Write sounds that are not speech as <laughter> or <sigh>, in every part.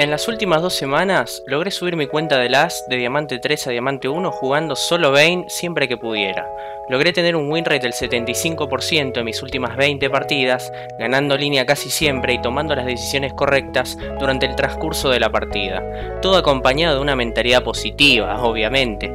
En las últimas dos semanas logré subir mi cuenta de LAS de Diamante 3 a Diamante 1 jugando solo Vayne siempre que pudiera. Logré tener un win rate del 75% en mis últimas 20 partidas, ganando línea casi siempre y tomando las decisiones correctas durante el transcurso de la partida, todo acompañado de una mentalidad positiva, obviamente.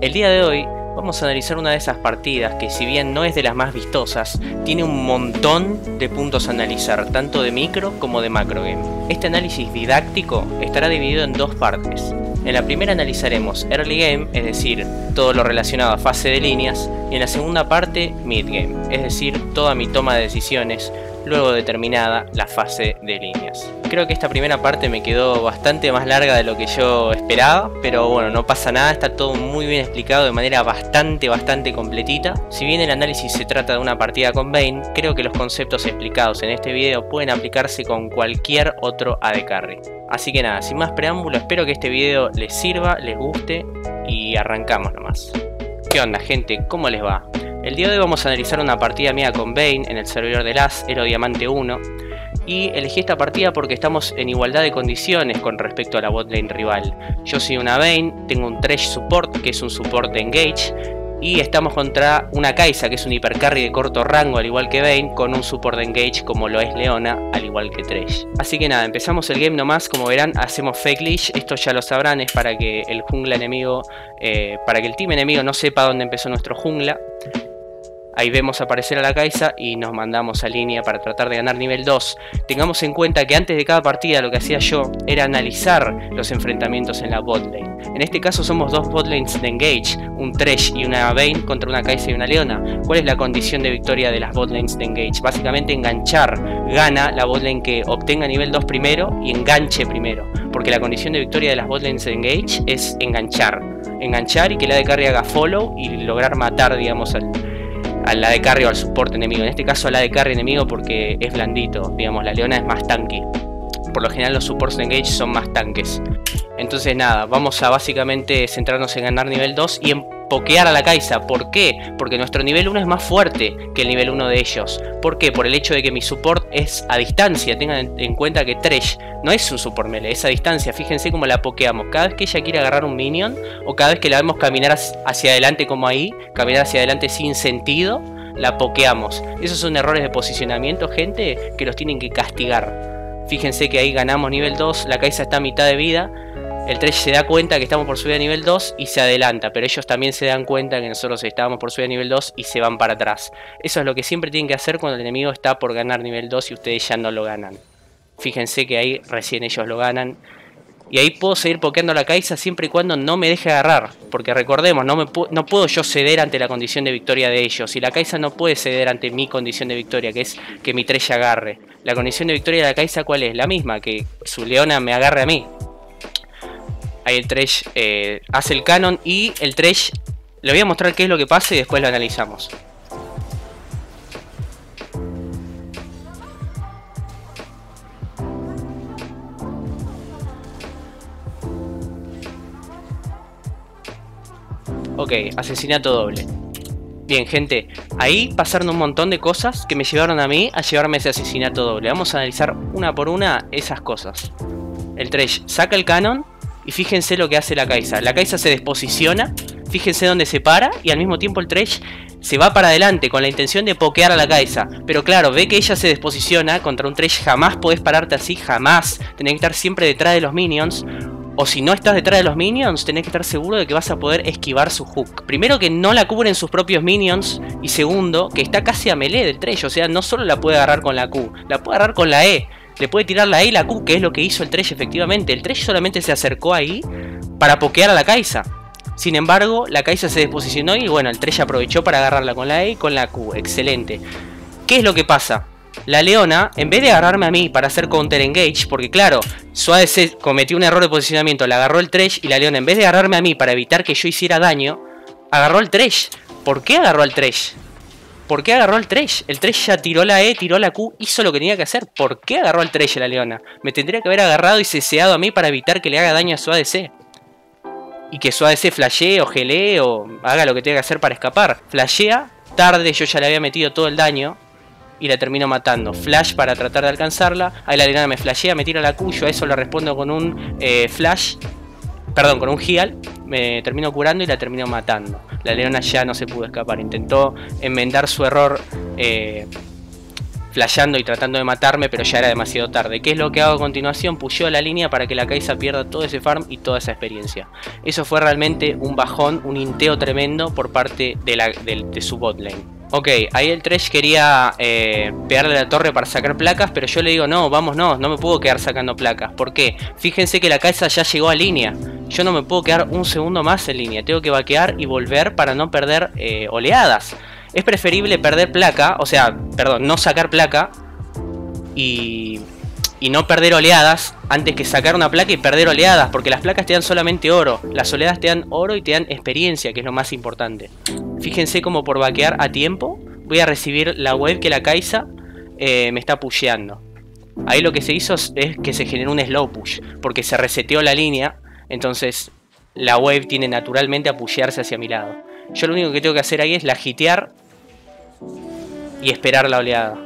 El día de hoy vamos a analizar una de esas partidas que si bien no es de las más vistosas, tiene un montón de puntos a analizar, tanto de micro como de macro game. Este análisis didáctico estará dividido en dos partes. En la primera analizaremos early game, es decir, todo lo relacionado a fase de líneas, y en la segunda parte mid game, es decir, toda mi toma de decisiones, luego de terminada la fase de líneas. Creo que esta primera parte me quedó bastante más larga de lo que yo esperaba, pero bueno, no pasa nada, está todo muy bien explicado de manera bastante, bastante completita. Si bien el análisis se trata de una partida con Bane, creo que los conceptos explicados en este video pueden aplicarse con cualquier otro AD Carry. Así que nada, sin más preámbulo, espero que este video les sirva, les guste y arrancamos nomás. ¿Qué onda gente? ¿Cómo les va? El día de hoy vamos a analizar una partida mía con Bane en el servidor de LAS, Hero Diamante 1. Y elegí esta partida porque estamos en igualdad de condiciones con respecto a la botlane rival. Yo soy una Bane, tengo un Thresh Support, que es un support de Engage, y estamos contra una Kaisa, que es un hipercarry de corto rango, al igual que Bane, con un support de engage como lo es Leona, al igual que Thresh. Así que nada, empezamos el game nomás, como verán, hacemos fake leash, esto ya lo sabrán, es para que el jungla enemigo, eh, para que el team enemigo no sepa dónde empezó nuestro jungla. Ahí vemos aparecer a la Kaisa y nos mandamos a línea para tratar de ganar nivel 2. Tengamos en cuenta que antes de cada partida lo que hacía yo era analizar los enfrentamientos en la botlane. En este caso somos dos botlanes de engage, un Thresh y una Vayne contra una Kaisa y una Leona. ¿Cuál es la condición de victoria de las botlanes de engage? Básicamente enganchar. Gana la botlane que obtenga nivel 2 primero y enganche primero. Porque la condición de victoria de las botlanes de engage es enganchar. Enganchar y que la de carry haga follow y lograr matar, digamos, al, a la de carry o al soporte enemigo. En este caso a la de carry enemigo porque es blandito, digamos, la leona es más tanque. Por lo general los supports de engage son más tanques. Entonces nada, vamos a básicamente centrarnos en ganar nivel 2 y en pokear a la Kaisa. ¿Por qué? Porque nuestro nivel 1 es más fuerte que el nivel 1 de ellos. ¿Por qué? Por el hecho de que mi support es a distancia. Tengan en cuenta que Thresh no es un support melee, es a distancia. Fíjense cómo la pokeamos. Cada vez que ella quiere agarrar un minion o cada vez que la vemos caminar hacia adelante como ahí, caminar hacia adelante sin sentido, la pokeamos. Esos son errores de posicionamiento, gente, que los tienen que castigar. Fíjense que ahí ganamos nivel 2, la Kaisa está a mitad de vida el 3 se da cuenta que estamos por subir a nivel 2 y se adelanta, pero ellos también se dan cuenta que nosotros estábamos por subir a nivel 2 y se van para atrás. Eso es lo que siempre tienen que hacer cuando el enemigo está por ganar nivel 2 y ustedes ya no lo ganan. Fíjense que ahí recién ellos lo ganan. Y ahí puedo seguir pokeando la Kaisa siempre y cuando no me deje agarrar. Porque recordemos, no, me no puedo yo ceder ante la condición de victoria de ellos. Y la Kaisa no puede ceder ante mi condición de victoria, que es que mi 3 agarre. La condición de victoria de la Kaisa, ¿cuál es? La misma, que su leona me agarre a mí. Ahí el Thresh eh, hace el canon y el Thresh... Le voy a mostrar qué es lo que pasa y después lo analizamos. Ok, asesinato doble. Bien, gente, ahí pasaron un montón de cosas que me llevaron a mí a llevarme ese asesinato doble. Vamos a analizar una por una esas cosas. El Thresh saca el canon y fíjense lo que hace la Kaisa. La Kaisa se desposiciona, fíjense dónde se para y al mismo tiempo el Thresh se va para adelante con la intención de pokear a la Kaisa. Pero claro, ve que ella se desposiciona contra un Thresh, jamás podés pararte así, jamás. Tenés que estar siempre detrás de los minions. O si no estás detrás de los minions, tenés que estar seguro de que vas a poder esquivar su hook. Primero que no la cubren sus propios minions. Y segundo, que está casi a melee del Thresh. O sea, no solo la puede agarrar con la Q, la puede agarrar con la E le puede tirar la E y la Q, que es lo que hizo el Thresh efectivamente. El Thresh solamente se acercó ahí para pokear a la Kaisa. Sin embargo, la Kaisa se desposicionó y bueno, el Thresh aprovechó para agarrarla con la E y con la Q. Excelente. ¿Qué es lo que pasa? La Leona, en vez de agarrarme a mí para hacer counter engage, porque claro, su ADC cometió un error de posicionamiento, la agarró el Thresh y la Leona, en vez de agarrarme a mí para evitar que yo hiciera daño, agarró el Thresh. ¿Por qué agarró al Thresh? ¿Por qué agarró al Thresh? El Thresh ya tiró la E, tiró la Q, hizo lo que tenía que hacer. ¿Por qué agarró al Thresh la Leona? Me tendría que haber agarrado y ceseado a mí para evitar que le haga daño a su ADC. Y que su ADC flashee o gelee o haga lo que tenga que hacer para escapar. Flashea, tarde yo ya le había metido todo el daño. Y la termino matando. Flash para tratar de alcanzarla. Ahí la Leona me flashea, me tira la cuyo. A eso le respondo con un eh, flash. Perdón, con un heal. Me termino curando y la termino matando. La leona ya no se pudo escapar. Intentó enmendar su error. Eh, y tratando de matarme, pero ya era demasiado tarde. ¿Qué es lo que hago a continuación? Pusheo la línea para que la Kaisa pierda todo ese farm y toda esa experiencia. Eso fue realmente un bajón, un inteo tremendo por parte de, la, de, su botlane. Ok, ahí el Tresh quería eh, pegarle la torre para sacar placas, pero yo le digo, no, vamos, no, no me puedo quedar sacando placas. ¿Por qué? Fíjense que la Kaisa ya llegó a línea. Yo no me puedo quedar un segundo más en línea. Tengo que vaquear y volver para no perder eh, oleadas es preferible perder placa, o sea, perdón, no sacar placa y, y no perder oleadas antes que sacar una placa y perder oleadas, porque las placas te dan solamente oro, las oleadas te dan oro y te dan experiencia, que es lo más importante. Fíjense cómo por vaquear a tiempo voy a recibir la web que la Kaisa eh, me está pusheando. Ahí lo que se hizo es que se generó un slow push, porque se reseteó la línea, entonces la wave tiene naturalmente a pushearse hacia mi lado. Yo lo único que tengo que hacer ahí es la hitear y esperar la oleada.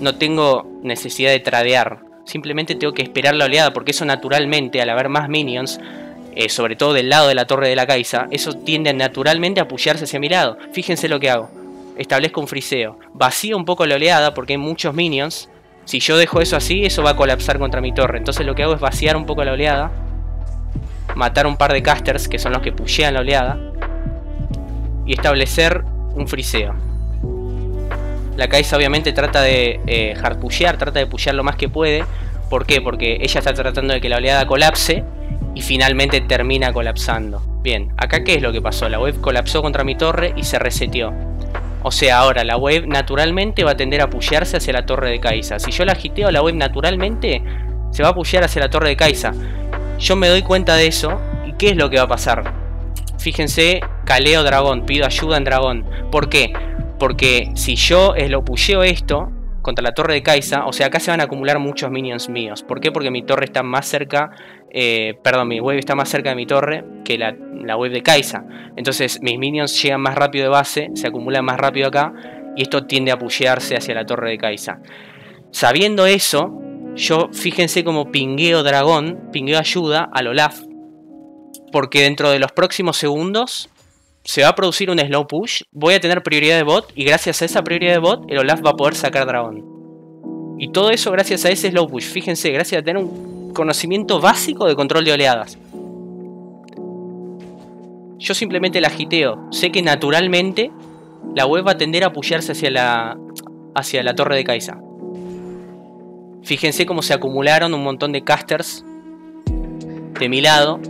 No tengo necesidad de tradear, simplemente tengo que esperar la oleada porque eso naturalmente al haber más minions, eh, sobre todo del lado de la torre de la Kaisa, eso tiende naturalmente a apoyarse hacia mi lado. Fíjense lo que hago. Establezco un friseo. Vacío un poco la oleada porque hay muchos minions. Si yo dejo eso así, eso va a colapsar contra mi torre. Entonces lo que hago es vaciar un poco la oleada. Matar un par de casters, que son los que pushean la oleada. Y establecer un friseo. La Kaisa obviamente trata de eh, trata de pushear lo más que puede. ¿Por qué? Porque ella está tratando de que la oleada colapse y finalmente termina colapsando. Bien, acá qué es lo que pasó? La wave colapsó contra mi torre y se reseteó. O sea, ahora la wave naturalmente va a tender a pushearse hacia la torre de Kaisa. Si yo la agiteo, la wave naturalmente se va a pushear hacia la torre de Kaisa. Yo me doy cuenta de eso. ¿Y qué es lo que va a pasar? Fíjense, caleo dragón, pido ayuda en dragón. ¿Por qué? Porque si yo lo pusheo esto contra la torre de Kaisa, o sea, acá se van a acumular muchos minions míos. ¿Por qué? Porque mi torre está más cerca, eh, perdón, mi wave está más cerca de mi torre que la, la wave de Kaisa. Entonces mis minions llegan más rápido de base, se acumulan más rápido acá, y esto tiende a pushearse hacia la torre de Kaisa. Sabiendo eso, yo fíjense como pingueo dragón, pingueo ayuda al Olaf, porque dentro de los próximos segundos se va a producir un slow push, voy a tener prioridad de bot y gracias a esa prioridad de bot el Olaf va a poder sacar dragón. Y todo eso gracias a ese slow push, fíjense, gracias a tener un conocimiento básico de control de oleadas. Yo simplemente la agiteo, sé que naturalmente la web va a tender a apoyarse hacia la, hacia la torre de Kaisa. Fíjense cómo se acumularon un montón de casters de mi lado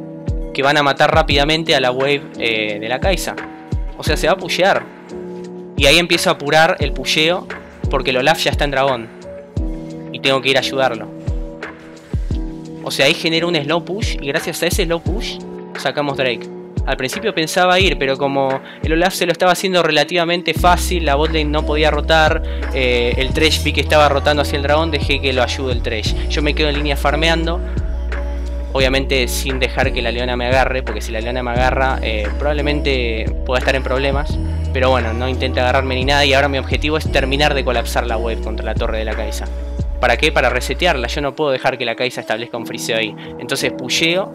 que van a matar rápidamente a la wave eh, de la Kaisa. O sea, se va a pushear. Y ahí empiezo a apurar el pusheo porque el Olaf ya está en dragón. Y tengo que ir a ayudarlo. O sea, ahí genera un slow push y gracias a ese slow push sacamos Drake. Al principio pensaba ir, pero como el Olaf se lo estaba haciendo relativamente fácil, la botlane no podía rotar, eh, el Thresh vi que estaba rotando hacia el dragón, dejé que lo ayude el Thresh. Yo me quedo en línea farmeando, Obviamente sin dejar que la leona me agarre, porque si la leona me agarra eh, probablemente pueda estar en problemas. Pero bueno, no intenta agarrarme ni nada y ahora mi objetivo es terminar de colapsar la web contra la torre de la Kaisa. ¿Para qué? Para resetearla. Yo no puedo dejar que la Kaisa establezca un friseo ahí. Entonces pusheo.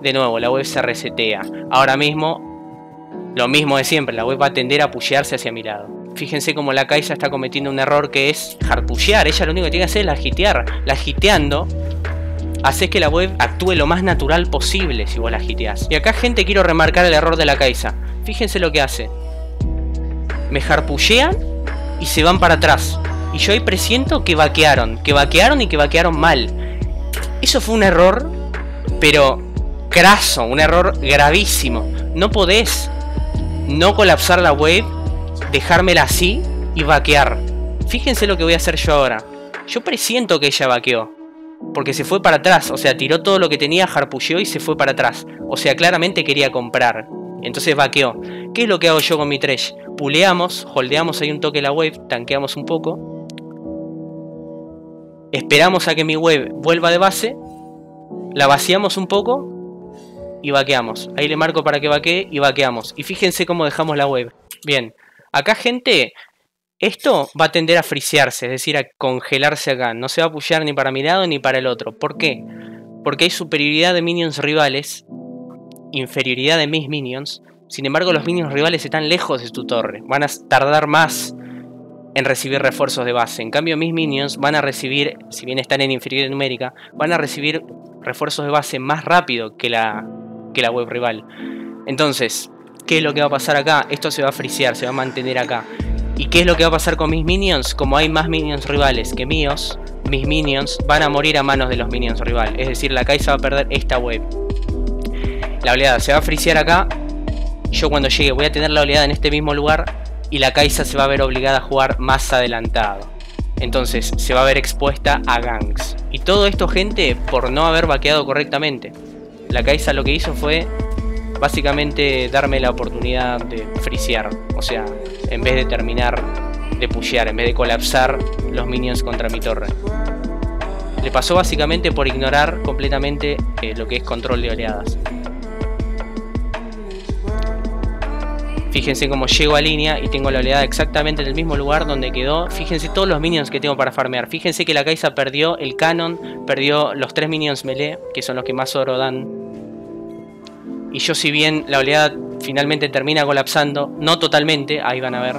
De nuevo, la web se resetea. Ahora mismo, lo mismo de siempre. La web va a tender a pushearse hacia mi lado. Fíjense cómo la Kaisa está cometiendo un error que es hardpushear. Ella lo único que tiene que hacer es la hitear. La hiteando haces que la web actúe lo más natural posible si vos la hiteás. Y acá, gente, quiero remarcar el error de la Kaisa. Fíjense lo que hace. Me harpullean y se van para atrás. Y yo ahí presiento que vaquearon, que vaquearon y que vaquearon mal. Eso fue un error, pero craso, un error gravísimo. No podés no colapsar la wave, dejármela así y vaquear. Fíjense lo que voy a hacer yo ahora. Yo presiento que ella vaqueó. Porque se fue para atrás, o sea, tiró todo lo que tenía, harpulleó y se fue para atrás. O sea, claramente quería comprar. Entonces vaqueó. ¿Qué es lo que hago yo con mi trash? Puleamos, holdeamos ahí un toque la wave, tanqueamos un poco. Esperamos a que mi wave vuelva de base. La vaciamos un poco. Y vaqueamos. Ahí le marco para que vaquee y vaqueamos. Y fíjense cómo dejamos la wave. Bien. Acá, gente, Esto va a tender a frisearse, es decir, a congelarse acá. No se va a apoyar ni para mi lado ni para el otro. ¿Por qué? Porque hay superioridad de minions rivales, inferioridad de mis minions. Sin embargo, los minions rivales están lejos de tu torre. Van a tardar más en recibir refuerzos de base. En cambio, mis minions van a recibir, si bien están en inferioridad numérica, van a recibir refuerzos de base más rápido que la, que la web rival. Entonces, ¿qué es lo que va a pasar acá? Esto se va a frisear, se va a mantener acá. ¿Y qué es lo que va a pasar con mis minions? Como hay más minions rivales que míos, mis minions van a morir a manos de los minions rivales. Es decir, la Kaisa va a perder esta web. La oleada se va a frisear acá. Yo cuando llegue voy a tener la oleada en este mismo lugar. Y la Kaisa se va a ver obligada a jugar más adelantado. Entonces se va a ver expuesta a ganks. Y todo esto, gente, por no haber vaqueado correctamente. La Kaisa lo que hizo fue básicamente darme la oportunidad de frisear. O sea, en vez de terminar de pushear, en vez de colapsar los minions contra mi torre. Le pasó básicamente por ignorar completamente eh, lo que es control de oleadas. Fíjense cómo llego a línea y tengo la oleada exactamente en el mismo lugar donde quedó. Fíjense todos los minions que tengo para farmear. Fíjense que la Kaisa perdió el canon, perdió los tres minions melee, que son los que más oro dan y yo si bien la oleada finalmente termina colapsando, no totalmente, ahí van a ver.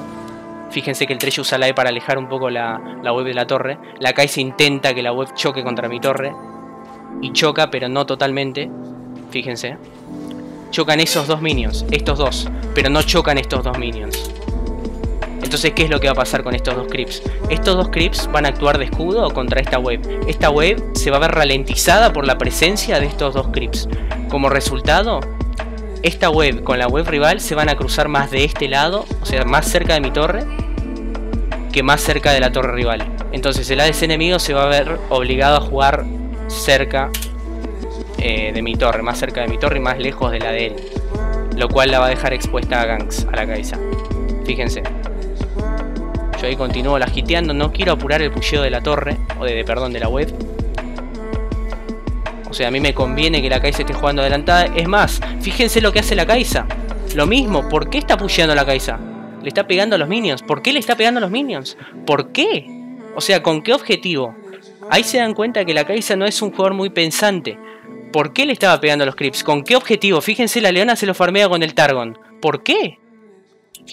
Fíjense que el Tresh usa la E para alejar un poco la, web de la torre. La Kai se intenta que la web choque contra mi torre. Y choca, pero no totalmente. Fíjense. Chocan esos dos minions, estos dos. Pero no chocan estos dos minions. Entonces, ¿qué es lo que va a pasar con estos dos creeps? Estos dos creeps van a actuar de escudo contra esta web. Esta web se va a ver ralentizada por la presencia de estos dos creeps. Como resultado, esta web con la web rival se van a cruzar más de este lado, o sea, más cerca de mi torre, que más cerca de la torre rival. Entonces el ADC enemigo se va a ver obligado a jugar cerca eh, de mi torre, más cerca de mi torre y más lejos de la de él. Lo cual la va a dejar expuesta a ganks, a la cabeza. Fíjense. Yo ahí continúo la hiteando, no quiero apurar el pusheo de la torre, o de perdón, de la web. O sea, a mí me conviene que la Kaisa esté jugando adelantada. Es más, fíjense lo que hace la Kaisa. Lo mismo, ¿por qué está pusheando la Kaisa? Le está pegando a los minions. ¿Por qué le está pegando a los minions? ¿Por qué? O sea, ¿con qué objetivo? Ahí se dan cuenta que la Kaisa no es un jugador muy pensante. ¿Por qué le estaba pegando a los creeps? ¿Con qué objetivo? Fíjense, la leona se lo farmea con el Targon. ¿Por qué?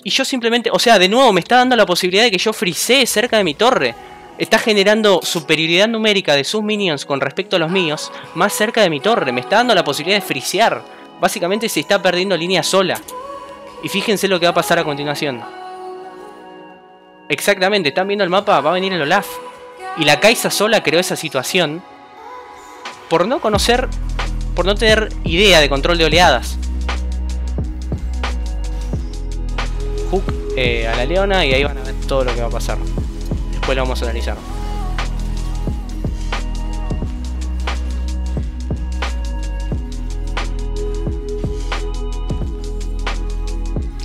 Y yo simplemente, o sea, de nuevo me está dando la posibilidad de que yo frisee cerca de mi torre está generando superioridad numérica de sus minions con respecto a los míos más cerca de mi torre. Me está dando la posibilidad de frisear. Básicamente se está perdiendo línea sola. Y fíjense lo que va a pasar a continuación. Exactamente, están viendo el mapa, va a venir el Olaf. Y la Kaisa sola creó esa situación por no conocer, por no tener idea de control de oleadas. Hook eh, a la leona y ahí van a ver todo lo que va a pasar después lo vamos a analizar.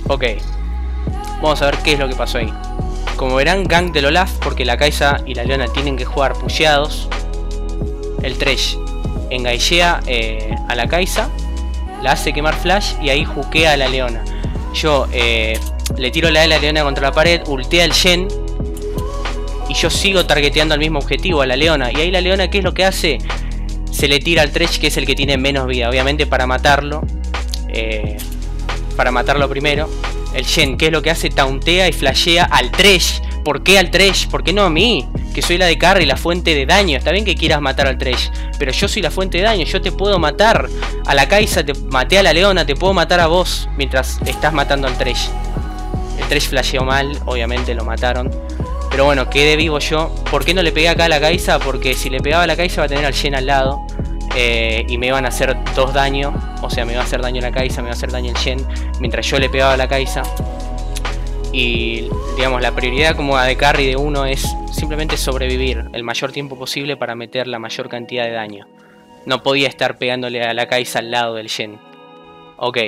Ok, vamos a ver qué es lo que pasó ahí. Como verán, gang del Olaf, porque la Kaisa y la Leona tienen que jugar pusheados. El Tresh engaillea eh, a la Kaisa, la hace quemar flash y ahí juquea a la Leona. Yo eh, le tiro la de la Leona contra la pared, ultea el Shen y yo sigo targeteando al mismo objetivo, a la leona. Y ahí la leona, ¿qué es lo que hace? Se le tira al Tresh, que es el que tiene menos vida, obviamente para matarlo. Eh, para matarlo primero. El Shen, ¿qué es lo que hace? Tauntea y flashea al Tresh. ¿Por qué al Tresh? ¿Por qué no a mí? Que soy la de carry, la fuente de daño. Está bien que quieras matar al Tresh, pero yo soy la fuente de daño. Yo te puedo matar. A la Kaisa te maté a la Leona, te puedo matar a vos mientras estás matando al Tresh. El Tresh flasheó mal, obviamente lo mataron. Pero bueno, quedé vivo yo. ¿Por qué no le pegué acá a la Kaisa? Porque si le pegaba a la Kaisa va a tener al Shen al lado. Eh, y me iban a hacer dos daños. O sea, me iba a hacer daño la Kaisa, me iba a hacer daño el Shen. Mientras yo le pegaba a la Kaisa. Y digamos, la prioridad como de carry de uno es simplemente sobrevivir el mayor tiempo posible para meter la mayor cantidad de daño. No podía estar pegándole a la Kaisa al lado del Shen. Ok.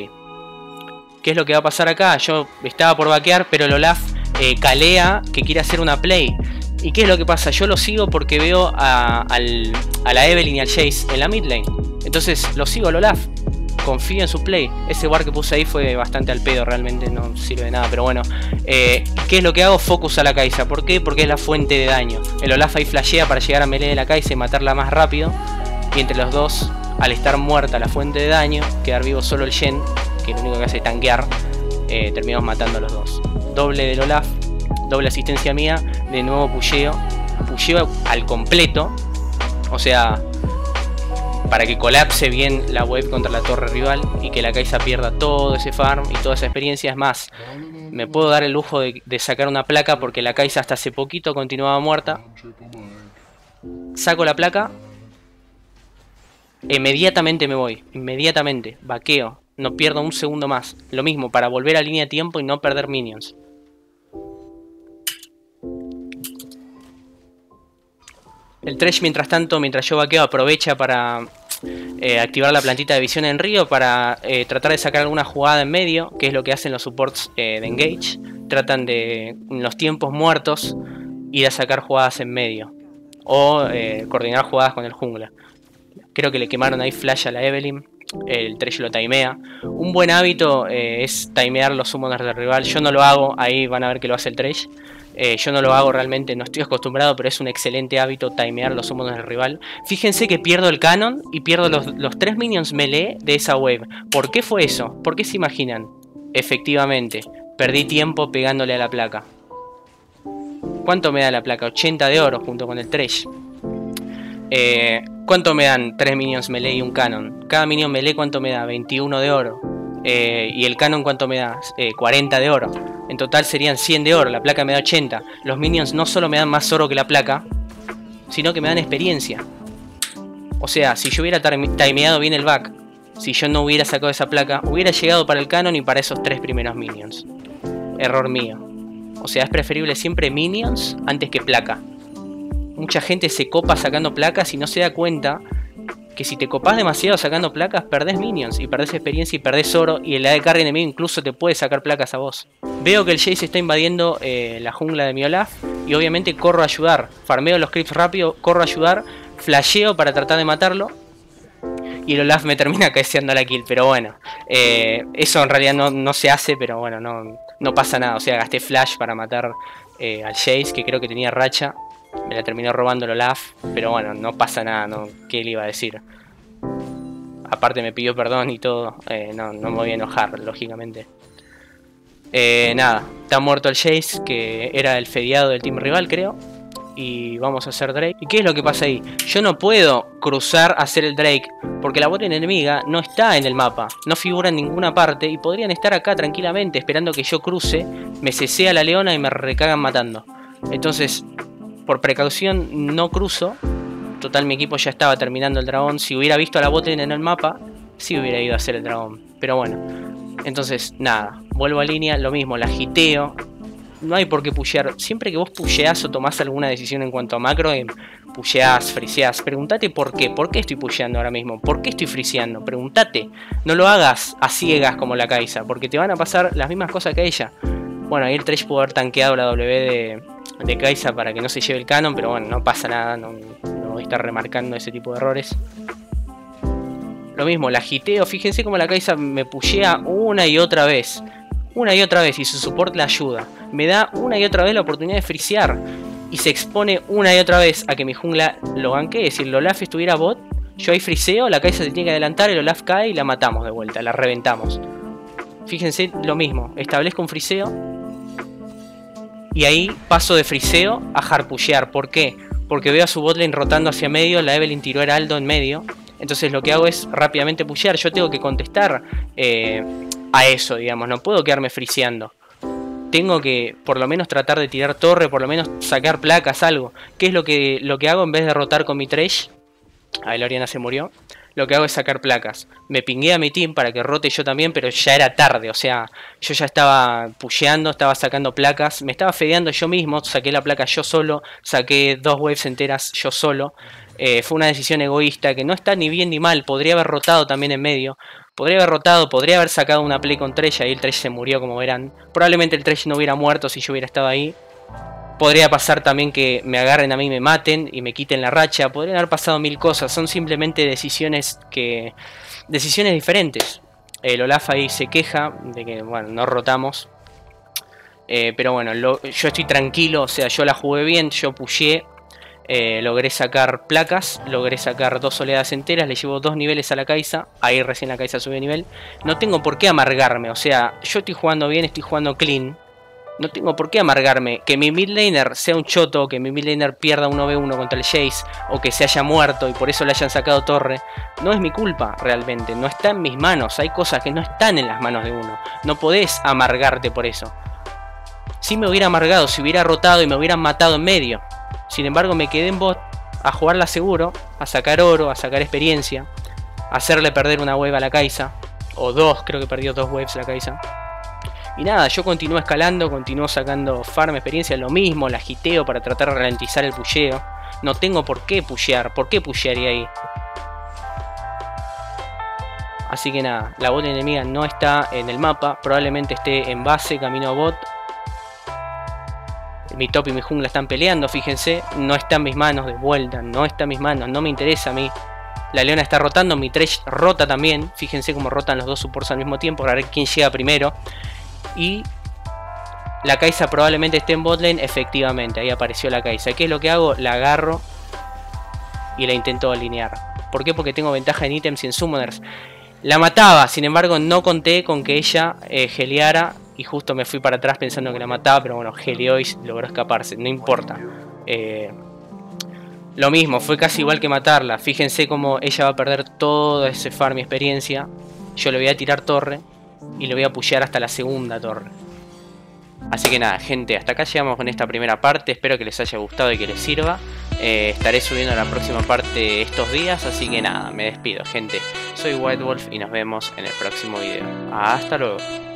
¿Qué es lo que va a pasar acá? Yo estaba por vaquear, pero el Olaf eh, calea que quiere hacer una play. ¿Y qué es lo que pasa? Yo lo sigo porque veo a, la Evelyn y al Chase en la mid lane. Entonces lo sigo a Olaf. confío en su play. Ese bar que puse ahí fue bastante al pedo, realmente no sirve de nada, pero bueno. Eh, ¿Qué es lo que hago? Focus a la Kaisa. ¿Por qué? Porque es la fuente de daño. El Olaf ahí flashea para llegar a melee de la Kaisa y matarla más rápido. Y entre los dos, al estar muerta la fuente de daño, quedar vivo solo el Shen, que lo único que hace es tanquear, eh, terminamos matando a los dos. Doble del Olaf, doble asistencia mía, de nuevo pulleo. Pulleo al completo. O sea, para que colapse bien la web contra la torre rival y que la Kaisa pierda todo ese farm y toda esa experiencia. Es más, me puedo dar el lujo de, sacar una placa porque la Kaisa hasta hace poquito continuaba muerta. Saco la placa. Inmediatamente me voy. Inmediatamente. Vaqueo. No pierdo un segundo más. Lo mismo, para volver a línea de tiempo y no perder minions. El Thresh, mientras tanto, mientras yo vaqueo, aprovecha para eh, activar la plantita de visión en Río para eh, tratar de sacar alguna jugada en medio, que es lo que hacen los supports eh, de Engage. Tratan de, en los tiempos muertos, ir a sacar jugadas en medio. O coordinar jugadas con el jungla. Creo que le quemaron ahí flash a la Evelyn. El Thresh lo timea. Un buen hábito es timear los summoners del rival. Yo no lo hago, ahí van a ver que lo hace el Thresh. Eh, yo no lo hago realmente, no estoy acostumbrado, pero es un excelente hábito timear los summones del rival. Fíjense que pierdo el canon y pierdo los, los tres minions melee de esa wave. ¿Por qué fue eso? ¿Por qué se imaginan? Efectivamente, perdí tiempo pegándole a la placa. ¿Cuánto me da la placa? 80 de oro junto con el Thresh. Eh, ¿Cuánto me dan 3 minions melee y un canon? Cada minion melee, ¿cuánto me da? 21 de oro. Eh, y el canon, ¿cuánto me da? 40 de oro. En total serían 100 de oro, la placa me da 80. Los minions no solo me dan más oro que la placa, sino que me dan experiencia. O sea, si yo hubiera timeado bien el back, si yo no hubiera sacado esa placa, hubiera llegado para el canon y para esos tres primeros minions. Error mío. O sea, es preferible siempre minions antes que placa. Mucha gente se copa sacando placas y no se da cuenta que si te copas demasiado sacando placas, perdés minions y perdés experiencia y perdés oro y el AD carry enemigo incluso te puede sacar placas a vos. Veo que el Jace está invadiendo eh, la jungla de mi Olaf y obviamente corro a ayudar. Farmeo los creeps rápido, corro a ayudar, flasheo para tratar de matarlo y el Olaf me termina <laughs> caeceando la kill, pero bueno, eh, eso en realidad no, se hace, pero bueno, no, no, pasa nada, o sea, gasté flash para matar eh, al Jace, que creo que tenía racha, me la terminó robando el Olaf, pero bueno, no pasa nada, ¿no? ¿qué le iba a decir? Aparte me pidió perdón y todo, eh, no, no me voy a enojar, lógicamente. Eh, nada, está muerto el Jace, que era el fediado del team rival, creo. Y vamos a hacer Drake. ¿Y qué es lo que pasa ahí? Yo no puedo cruzar a hacer el Drake, porque la bota enemiga no está en el mapa, no figura en ninguna parte, y podrían estar acá tranquilamente esperando que yo cruce, me cesea la leona y me recagan matando. Entonces, por precaución no cruzo. Total, mi equipo ya estaba terminando el dragón. Si hubiera visto a la botlane en el mapa, sí hubiera ido a hacer el dragón. Pero bueno, entonces nada, vuelvo a línea, lo mismo, la giteo. No hay por qué pushear. Siempre que vos pusheás o tomás alguna decisión en cuanto a macro, eh, pusheás, friseás. Pregúntate por qué. ¿Por qué estoy pusheando ahora mismo? ¿Por qué estoy friseando? Pregúntate. No lo hagas a ciegas como la Kaisa, porque te van a pasar las mismas cosas que ella. Bueno, ahí el Trash pudo haber tanqueado la W de, de Kaisa para que no se lleve el canon, pero bueno, no pasa nada, no, voy a estar remarcando ese tipo de errores. Lo mismo, la giteo, fíjense como la Kaisa me pushea una y otra vez. Una y otra vez y su support la ayuda. Me da una y otra vez la oportunidad de frisear. Y se expone una y otra vez a que mi jungla lo ganque. Si el Olaf estuviera bot, yo ahí friseo, la Kaisa se tiene que adelantar, el Olaf cae y la matamos de vuelta, la reventamos. Fíjense lo mismo, establezco un friseo, y ahí paso de friseo a harpushear. ¿Por qué? Porque veo a su botlane rotando hacia medio, la Evelyn tiró heraldo en medio. Entonces lo que hago es rápidamente pushear. Yo tengo que contestar eh, a eso, digamos. No puedo quedarme friseando. Tengo que por lo menos tratar de tirar torre, por lo menos sacar placas, algo. ¿Qué es lo que, lo que hago en vez de rotar con mi trash? Ahí Loriana se murió lo que hago es sacar placas. Me pingué a mi team para que rote yo también, pero ya era tarde, o sea, yo ya estaba pusheando, estaba sacando placas, me estaba fedeando yo mismo, saqué la placa yo solo, saqué dos waves enteras yo solo. Eh, fue una decisión egoísta que no está ni bien ni mal, podría haber rotado también en medio. Podría haber rotado, podría haber sacado una play con Tresh, ahí el Tresh se murió como verán. Probablemente el Tresh no hubiera muerto si yo hubiera estado ahí. Podría pasar también que me agarren a mí me maten y me quiten la racha. Podrían haber pasado mil cosas. Son simplemente decisiones que. decisiones diferentes. El Olaf ahí se queja de que, bueno, no rotamos. Eh, pero bueno, yo estoy tranquilo, o sea, yo la jugué bien, yo pushé, eh, logré sacar placas, logré sacar dos oleadas enteras, le llevo dos niveles a la Kaisa, ahí recién la Kaisa sube nivel. No tengo por qué amargarme, o sea, yo estoy jugando bien, estoy jugando clean. No tengo por qué amargarme. Que mi mid laner sea un choto, que mi mid laner pierda 1v1 contra el Jace, o que se haya muerto y por eso le hayan sacado torre, no es mi culpa realmente, no está en mis manos. Hay cosas que no están en las manos de uno. No podés amargarte por eso. Si me hubiera amargado, si hubiera rotado y me hubieran matado en medio. Sin embargo, me quedé en bot a jugarla seguro, a sacar oro, a sacar experiencia, a hacerle perder una wave a la Kaisa. O dos, creo que perdió dos waves la Kaisa. Y nada, yo continúo escalando, continúo sacando farm experiencia, lo mismo, la agiteo para tratar de ralentizar el pusheo. No tengo por qué pushear, ¿por qué pushearía ahí? Así que nada, la bot enemiga no está en el mapa, probablemente esté en base, camino a bot, mi top y mi jungla están peleando, fíjense, no está en mis manos de vuelta, no está en mis manos, no me interesa a mí. La leona está rotando, mi Thresh rota también, fíjense cómo rotan los dos supports al mismo tiempo, para ver quién llega primero. Y la Kaisa probablemente esté en botlane, efectivamente, ahí apareció la Kaisa. ¿Qué es lo que hago? La agarro y la intento alinear. ¿Por qué? Porque tengo ventaja en ítems y en summoners. La mataba, sin embargo no conté con que ella eh, y justo me fui para atrás pensando que la mataba, pero bueno, Heliois logró escaparse, no importa. Eh, lo mismo, fue casi igual que matarla. Fíjense cómo ella va a perder todo ese farm y experiencia. Yo le voy a tirar torre y le voy a pushear hasta la segunda torre. Así que nada, gente, hasta acá llegamos con esta primera parte. Espero que les haya gustado y que les sirva. Eh, estaré subiendo la próxima parte estos días, así que nada, me despido, gente. Soy White Wolf y nos vemos en el próximo video. Hasta luego.